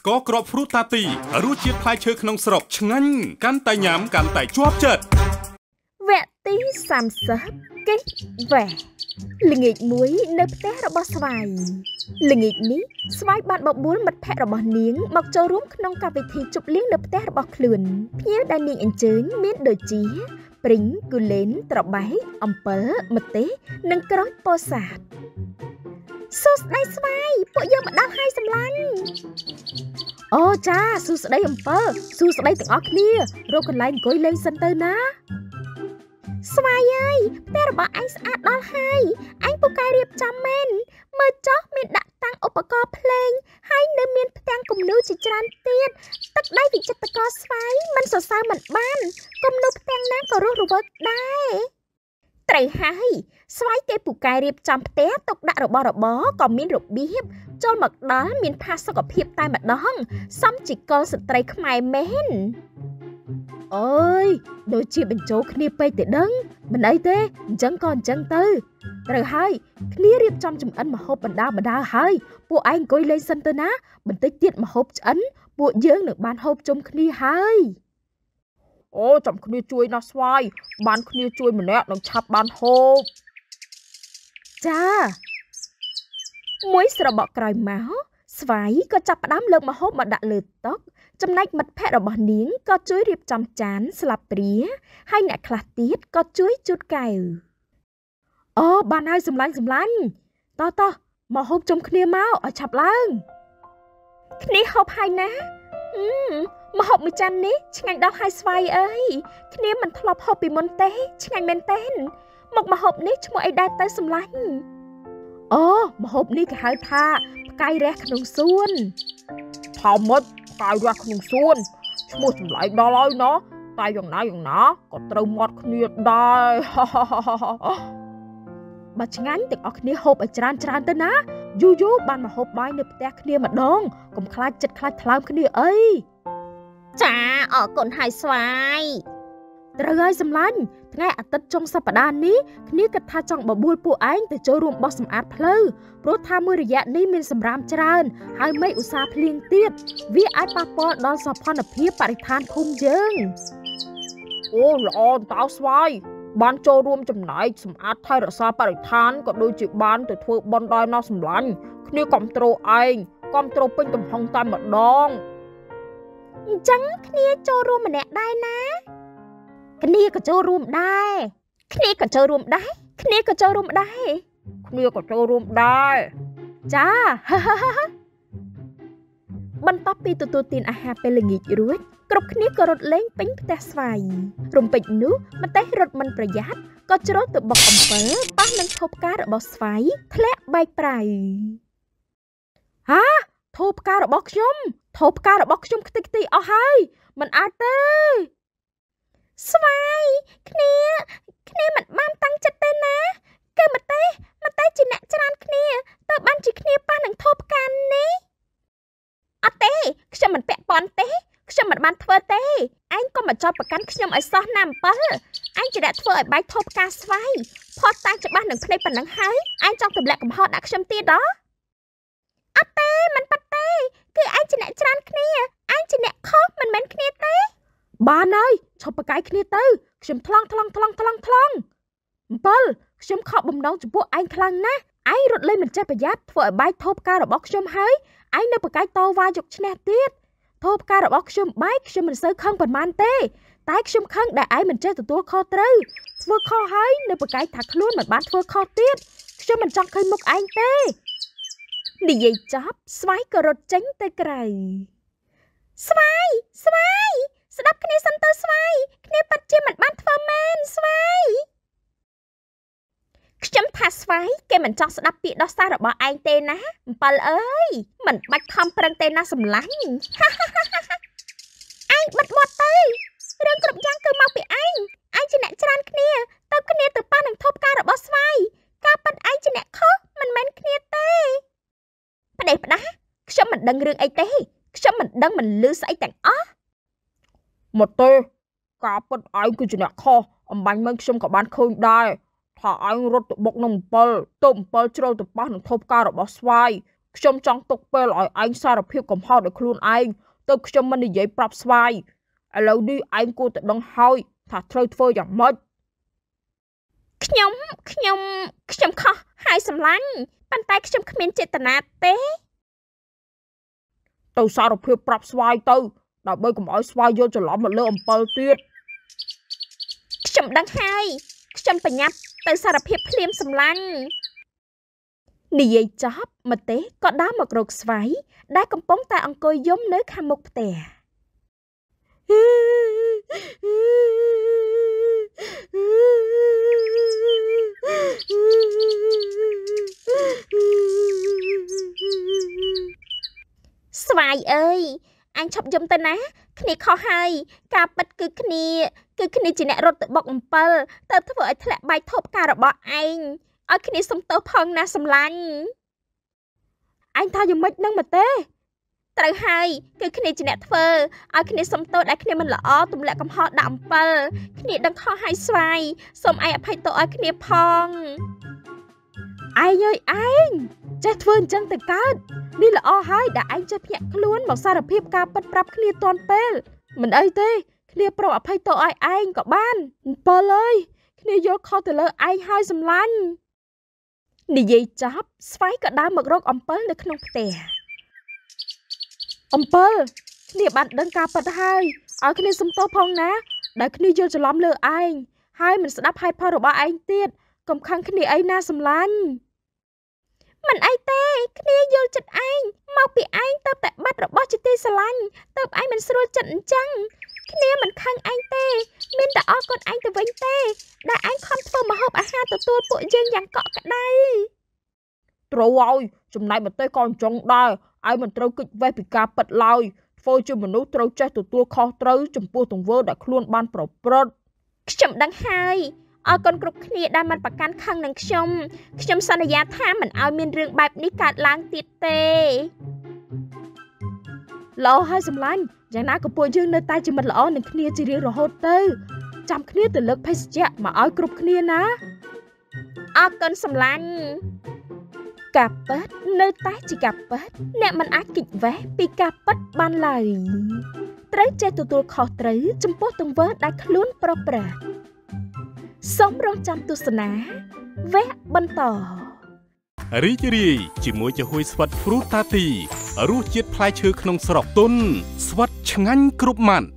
ស្ករគ្រាប់ហ្វ្រូតាទីរសជាតិផ្លែឈើក្នុងស្រុកឆ្ងាញ់កាន់តែញ៉ាំកាន់តែជាប់ចិត្តវគ្គទី30កិច្ចវេល្ងាចមួយនៅផ្ទះរបស់ស្វាយល្ងាចនេះស្វាយបានបបួលមិត្តភ័ក្តិរបស់នាងមកចូលរួមក្នុងកម្មវិធីជប់លៀងនៅផ្ទះរបស់ខ្លួនភ្ញៀវដែលនាងអញ្ជើញមានដូចជាព្រីងគូលែនត្របែកអំពិលម្ទេសនិងក្រូចពោធិ៍សាត់សួស្តីស្វាយពួកយើងមកដល់ហើយសម្លាញ់ អូចាសួស្តីអំពើសួស្តីទាំងអស់គ្នារកកន្លែងអង្គុយលេងសិនទៅណាស្វាយអើយផ្ទះរបស់អញស្អាតដល់ហើយអញពូកែរៀបចំមែនមើលចុះមានដាក់តាំងឧបករណ៍ភ្លេង ហើយនៅមានផ្ទាំងគំនូរជាច្រើនទៀតទឹកដៃវិចិត្រករស្វាយមិនសរសើរមិនបានគំនូរផ្ទាំងណាក៏រស់រវើកដែរ ត្រូវហើយស្វាយគេពូកែរៀបចំផ្ទះទុកដាក់របស់របរក៏មានរបៀបចូលមកដល់មានផាសុកភាពតែម្ដងសំជាកលស្ត្រីខ្មែរមែនអើយដូចជាបញ្ចូលគ្នាពេកទៅដឹងមិនអីទេអញ្ចឹងក៏អញ្ចឹងទៅត្រូវហើយគ្នារៀបចំចំអិនមហូបបណ្ដាបណ្ដាហើយពួកឯងអង្គុយលេងសិនទៅណាបន្តិចទៀតមហូបឆ្អិនពួកយើងនឹងបានហូបជុំគ្នាហើយ អូចាំគ្នាជួយណាស់ស្វាយបានគ្នាជួយម្នាក់នឹងឆាប់បានហូបចាមួយស្របក់ក្រោយមកស្វាយក៏ចាប់ផ្ដើមលើកម្ហូបមកដាក់លើតុចំណែកមិត្តភ័ក្តិរបស់នាងក៏ជួយរៀបចំចានស្លាបព្រាហើយអ្នកខ្លះទៀតក៏ជួយជូតកែវអូបានហើយសម្លាញ់សម្លាញ់តោះតោះមកហូបជុំគ្នាមកឲ្យឆាប់ឡើងគ្នាហូបហើយណា មកហូបមួយចាននេះឆ្ងាញ់ដល់ហើយស្វាយអើយគ្នាមិនធ្លាប់ហូបពីមុនទេឆ្ងាញ់មែនទែនមកមកហូបនេះឈ្មោះអីដែរទៅសម្លាញ់អូមកហូបនេះគេហៅថាផ្កាយរះក្នុងសួនថាម៉េចផ្កាយរះក្នុងសួនឈ្មោះចម្លែកដល់ហើយណោះតែយ៉ាងណាយ៉ាងណាក៏ត្រូវមាត់គ្នាដែរបើឆ្ងាញ់ទាំងអស់គ្នាហូបឲ្យច្រើនច្រើនទៅណាយូរយូរបានមកហូបបាយនៅផ្ទះគ្នាម្ដងកុំខ្លាចចិត្តខ្លាចថ្លើមគ្នាអី ចាអរគុណហើយស្វាយត្រូវហើយសម្លាញ់ថ្ងៃអាទិត្យចុងសប្តាហ៍នេះគ្នាគិតថាចង់បបួលពួកឯងទៅចូលរួមបោះសម្អាតផ្លូវព្រោះថាមួយរយៈនេះមានសម្រាមច្រើន ហើយមិនឧស្សាហ៍ភ្លៀងទៀតវាអាចប៉ះពាល់ដល់សោភ័ណភាពបរិស្ថានភូមិយើងអូល្អតើស្វាយបានចូលរួមចំណែកសម្អាតថែរក្សាបរិស្ថានក៏ដូចជាបានទៅធ្វើបន់ដោយណោះសម្លាញ់គ្នាគ្រប់គ្រងឯងគ្រប់គ្រងពេញកំហុងតែម្ដង អញ្ចឹងគ្នាចូលរួមម្នាក់ដែរណាគ្នាក៏ចូលរួមដែរគ្នាក៏ចូលរួមដែរគ្នាក៏ចូលរួមដែរគ្នាក៏ចូលរួមដែរចាបន្ទាប់ពីទទួលទានអាហារពេលល្ងាចរួចគ្រប់គ្នាក៏រត់លេងពេញផ្ទះស្វាយរំពេចនោះម្ទេសរត់មិនប្រយ័ត្នក៏ជ្រុលទៅបុកអំពិលប៉ះនឹងថូផ្ការបស់ស្វាយធ្លាក់បែកប្រៃហា ថូផ្ការបស់ខ្ញុំថូផ្ការបស់ខ្ញុំខ្ទេចខ្ទីអស់ហើយមិនអាចទេស្វាយគ្នាគ្នាមិនបានតាំងចិត្តទេណាគឺម្ទេម្ទេជាអ្នកច្រើនគ្នាតើបានជាគ្នាប៉ះនឹងថូផ្កានេះអត់ទេខ្ញុំមិនពាក់ព័ន្ធទេខ្ញុំមិនបានធ្វើទេឯងក៏មកចោទប្រកាន់ខ្ញុំឲ្យសោះណាអំពិលឯងជាអ្នកធ្វើឲ្យបែកថូផ្កាស្វាយផុតតាំងច្បាស់នឹងភ្នែកប៉ុណ្ណឹងហើយឯងចង់ទម្លាក់កំហុសដាក់ខ្ញុំទៀតហ៎អត់ទេមិនប៉ាត់ទេ គឺឯងជាអ្នកច្រើនគ្នាឯងជាអ្នកខុសមិនមែនគ្នាទេបានហើយឈប់ប្រកែកគ្នាទៅខ្ញុំថ្លង់ថ្លង់ថ្លង់ថ្លង់ថ្លង់7ខ្ញុំខកបំណងចំពោះឯងខ្លាំងណាស់ឯងរត់លេងមិនចេះប្រយ័ត្នធ្វើឲ្យបែកថោបការរបស់ខ្ញុំហើយឯងនៅប្រកែកតវ៉ាយកឈ្នះទៀតថោបការរបស់ខ្ញុំបែកខ្ញុំមិនសូវខឹងប៉ុន្មានទេតែខ្ញុំខឹងដែលឯងមិនចេះទទួលខុសត្រូវធ្វើខុសហើយនៅប្រកែកថាខ្លួនមិនបានធ្វើខុសទៀតខ្ញុំមិនចង់ឃើញមុខឯងទេ និយាយចប់ស្វាយក៏រត់ចេញទៅក្រៅស្វាយស្វាយស្ដាប់គ្នាសិនទៅស្វាយគ្នាប៉ាត់ជាមិនបានធ្វើមែនស្វាយខ្ញុំថាស្វាយគេមិនចង់ស្ដាប់ពាក្យដោះសាររបស់ឯងទេណាអំពិលអើយមិនបាច់ខំប្រឹងទេណាសម្លាញ់ឯងបិទមាត់ទៅរឿងគ្រប់យ៉ាងគឺមកពីឯងឯងជាអ្នកច្រើនគ្នាទៅគ្នាទៅប៉ះនឹងធប់ការរបស់ស្វាយការប៉ិនឯងជាអ្នកខុសមិនមែនគ្នាទេផ្ដេសផ្ដាខ្ញុំមិន ដឹងរឿងអីទេខ្ញុំមិនដឹងមិនលឺស្អីទាំងអស់មកទេការពិតឯងគឺជាអ្នកខុសអំបញ្ញមិញខ្ញុំក៏បានឃើញដែរថាឯងរត់ទៅបុកនឹង7ទៅ7ជ្រុលទៅប៉ះនឹងធប់ការរបស់ស្វាយខ្ញុំចង់ទុកពេលឲ្យឯងសារភាពកំហុសដោយខ្លួនឯងទៅខ្ញុំមិននិយាយប្រាប់ស្វាយឥឡូវនេះឯងគួរតែដឹងហើយថាត្រូវធ្វើយ៉ាងម៉េចខ្ញុំខ្ញុំខ្ញុំខុសហើយសម្លាញ់ប៉ុន្តែខ្ញុំគ្មានចេតនាទេ ទៅសារភាពប្រាប់ស្វាយទៅដើម្បីកុំឲ្យស្វាយយល់ច្រឡំមកលើអំពិលទៀតខ្ញុំដឹងហើយខ្ញុំបញ្ញាប់ទៅសារភាពភ្លាមសម្លាញ់និយាយចប់ម្ទេសក៏ដើរមករកស្វាយដែលកំពុងតែអង្គុយយំនៅខាងមុខផ្ទះស្វាយអើយអញ ឈប់យំទៅណាគ្នាខុសហើយការប៉ັດគឺគ្នាគឺគ្នាជាអ្នករត់ទៅបុកអំពិលទៅធ្វើឲ្យធ្លាក់បាយធូបការរបស់ឯងឲ្យគ្នាសុំទោសផងណាសម្លាញ់អញថាយ៉ាងម៉េចនឹងមកទេត្រូវហើយគឺគ្នាជាអ្នកធ្វើឲ្យគ្នាសុំទោសដែលគ្នាមិនល្អទម្លាក់កំហុសដាក់អំពិលគ្នាដឹងខុសហើយស្វាយសូមឯងអភ័យទោសឲ្យគ្នាផងឯងអើយឯងចេះធ្វើអញ្ចឹងទៅកើត នេះល្អហើយដែលឯងចេះភ្ញាក់ខ្លួនមកសារភាពការពិតប្រាប់គ្នាទាន់ពេល មិនអីទេគ្នាប្រោអភ័យទោសឲ្យឯងក៏បាន7អើយគ្នាយល់ខុសទៅលើឯងហើយសម្លាញ់និយាយចប់ស្វាយក៏ដើរមករកអំពិលនៅក្នុងផ្ទះអំពិលគ្នាបានដឹងការពិតហើយឲ្យគ្នាសុំទោសផងណា ដែលគ្នាយល់ច្រឡំលើឯងហើយមិនស្ដាប់ហេតុផលរបស់ឯងទៀតកុំខឹងគ្នាអីណាសម្លាញ់ មិនអីទេគ្នាយល់ចិត្តឯងមកពីឯងទៅតែបាត់របស់ជាទីស្រឡាញ់ទៅឯងមិនស្រួលចិត្តអញ្ចឹងគ្នាមិនខឹងឯងទេមានតែអរគុណឯងទៅវិញទេដែលឯងខំធ្វើម្ហូបអាហារទទួលពួកយើងយ៉ាងកក់ក្ដៅត្រូវហើយចំណែកប្រទេសក៏អញ្ចឹងដែរឯងមិនត្រូវគិតវេះពីការប៉ັດឡើយធ្វើជាមនុស្សត្រូវចេះទទួលខុសត្រូវចំពោះទង្វើដែលខ្លួនបានប្រព្រឹត្តខ្ញុំដឹងហើយ អរគុណគ្រប់គ្នាដែលបានប្រកាន់ខឹងនឹងខ្ញុំខ្ញុំសន្យាថាមិនឲ្យមានរឿងបែបនេះកើតឡើងទៀតទេលោហើយសម្លាញ់យ៉ាងណាក៏ពួកយើងនៅតែជាមិត្តល្អនឹងគ្នាជារៀងរហូតទៅចាំគ្នាទៅលើកភេសជ្ជៈមកឲ្យគ្រប់គ្នាណាអរគុណសម្លាញ់កាប៉ិតនៅតែជាកាប៉ិតអ្នកមិនអាចគិតវេះពីកាប៉ិតបានឡើយត្រូវចេះទទួលខុសត្រូវចំពោះទង្វើដែលខ្លួនប្រព្រឹត្ត សូមរងចាំទស្សនាវគ្គបន្តរីករាយជាមួយចាហួយស្វិតហ្វ្រូតាទីរសជាតិផ្លែឈើក្នុងស្រុកទុនស្វិតឆ្ងាញ់គ្រប់ម៉ាត់